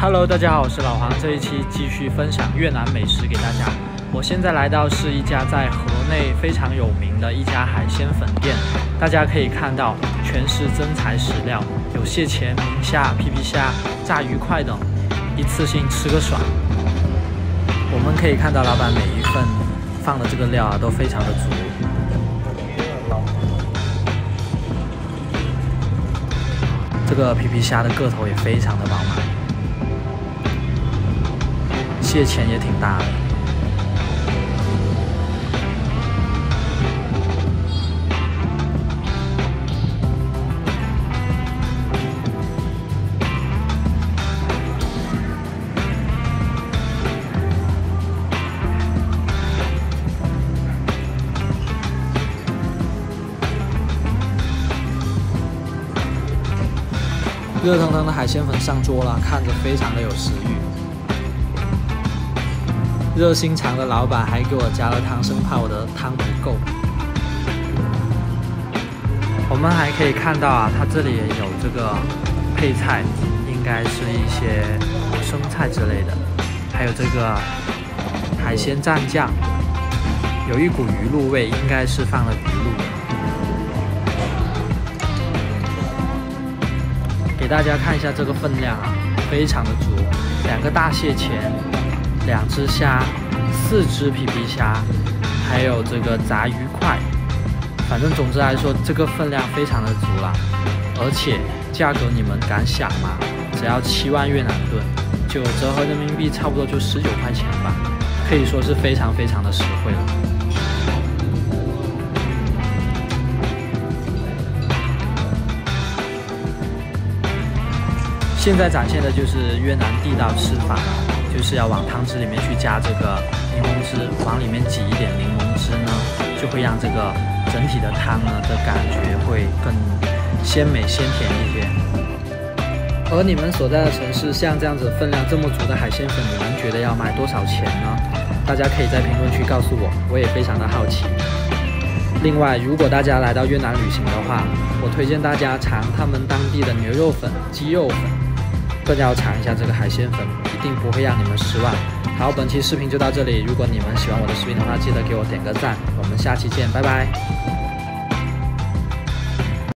Hello，大家好，我是老黄。这一期继续分享越南美食给大家。我现在来到是一家在河内非常有名的一家海鲜粉店，大家可以看到全是真材实料，有蟹钳、明虾、皮皮虾、炸鱼块等，一次性吃个爽。我们可以看到老板每一份放的这个料啊都非常的足。这个皮皮虾的个头也非常的饱满，蟹钳也挺大的。热腾腾的海鲜粉上桌了，看着非常的有食欲。热心肠的老板还给我加了汤，生怕我的汤不够。我们还可以看到啊，它这里也有这个配菜，应该是一些生菜之类的，还有这个海鲜蘸酱，有一股鱼露味，应该是放了鱼露。给大家看一下这个分量啊，非常的足，两个大蟹钳，两只虾，四只皮皮虾，还有这个炸鱼块，反正总之来说，这个分量非常的足了，而且价格你们敢想吗？只要七万越南盾，就折合人民币差不多就十九块钱吧，可以说是非常非常的实惠了。现在展现的就是越南地道吃法，就是要往汤汁里面去加这个柠檬汁，往里面挤一点柠檬汁呢，就会让这个整体的汤呢的感觉会更鲜美鲜甜一些。而你们所在的城市，像这样子分量这么足的海鲜粉，你们觉得要卖多少钱呢？大家可以在评论区告诉我，我也非常的好奇。另外，如果大家来到越南旅行的话，我推荐大家尝他们当地的牛肉粉、鸡肉粉。更要尝一下这个海鲜粉，一定不会让你们失望。好，本期视频就到这里。如果你们喜欢我的视频的话，记得给我点个赞。我们下期见，拜拜。